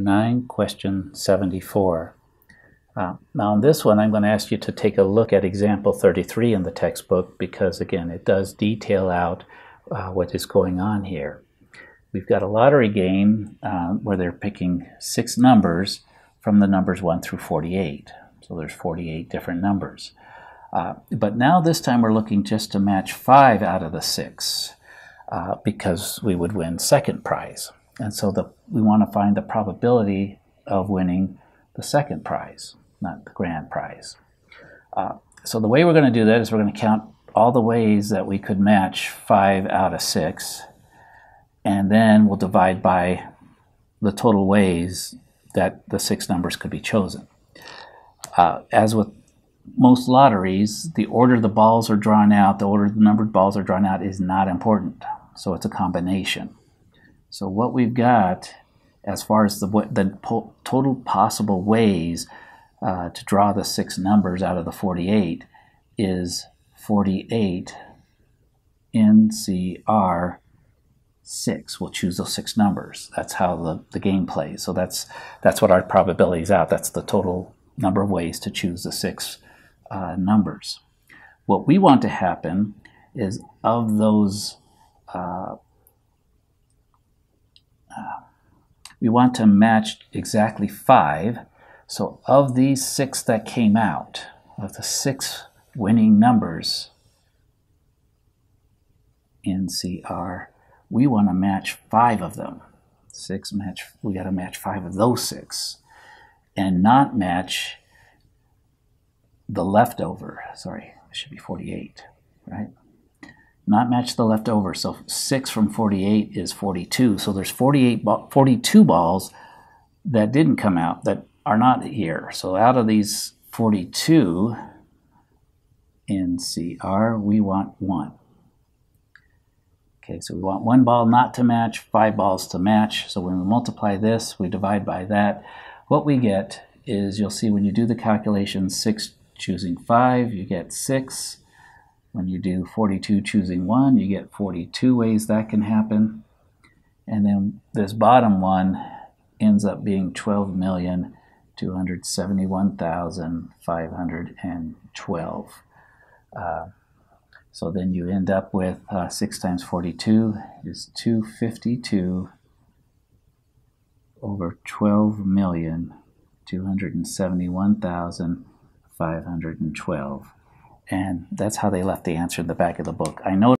9, question 74. Uh, now on this one, I'm going to ask you to take a look at example 33 in the textbook because, again, it does detail out uh, what is going on here. We've got a lottery game uh, where they're picking six numbers from the numbers 1 through 48. So there's 48 different numbers. Uh, but now this time we're looking just to match 5 out of the 6 uh, because we would win second prize. And so the, we want to find the probability of winning the second prize, not the grand prize. Uh, so the way we're going to do that is we're going to count all the ways that we could match 5 out of 6, and then we'll divide by the total ways that the six numbers could be chosen. Uh, as with most lotteries, the order the balls are drawn out, the order the numbered balls are drawn out is not important. So it's a combination. So what we've got as far as the, the total possible ways uh, to draw the six numbers out of the 48 is 48 NCR 6. We'll choose those six numbers. That's how the, the game plays. So that's, that's what our probability is out. That's the total number of ways to choose the six uh, numbers. What we want to happen is of those uh, we want to match exactly five. So of these six that came out, of the six winning numbers nCr, we want to match five of them. Six match, we got to match five of those six and not match the leftover. Sorry, it should be 48, right? Not match the leftover. So 6 from 48 is 42. So there's 48, 42 balls that didn't come out that are not here. So out of these 42 nCr, we want one. Okay, so we want one ball not to match, five balls to match. So when we multiply this, we divide by that. What we get is, you'll see when you do the calculation, 6 choosing 5, you get 6 when you do 42 choosing 1, you get 42 ways that can happen. And then this bottom one ends up being 12,271,512. Uh, so then you end up with uh, 6 times 42 is 252 over 12,271,512. And that's how they left the answer in the back of the book. I know